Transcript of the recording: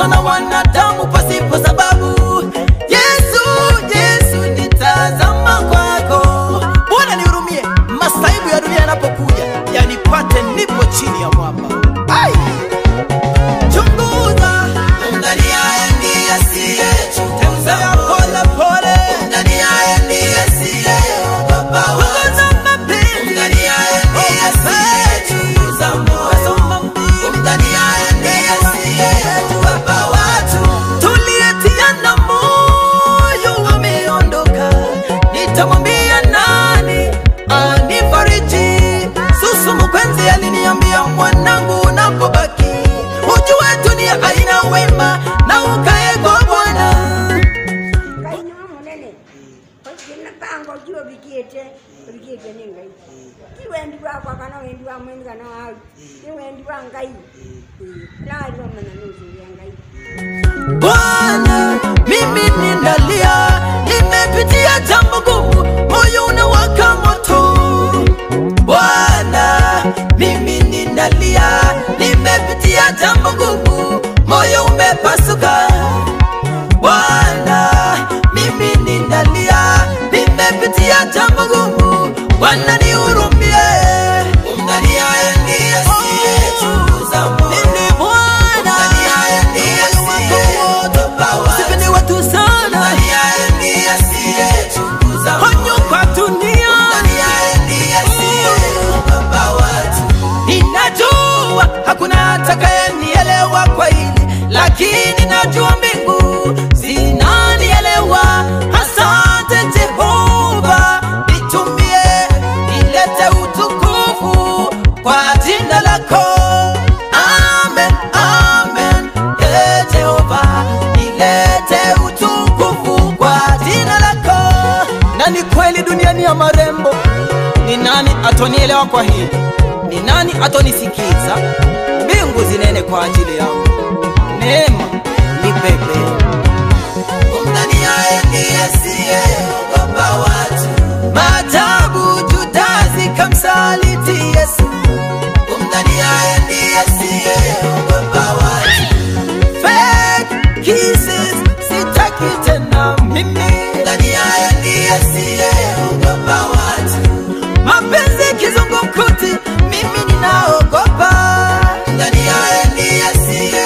son of one that Niambia, niniambia mwanangu unapobaki Ujue dunia haina wema na ukae kwa Bwana ngojiwo bikete bikete ne ngai kiwendiwa kwa kana wendiwa mweni kana wawe kiwendiwa ngai naaliwa mana nozuya ngai kwa jina lako amen, amen. Jehova, nilete utukufu kwa jina lako. Na ni kweli duniani ya marembo, ni nani atonielewa kwa hili? Ni nani atonisikiza? Mbingu zinene kwa ajili yangu, neema ni pepe umdani yaendiesiye y así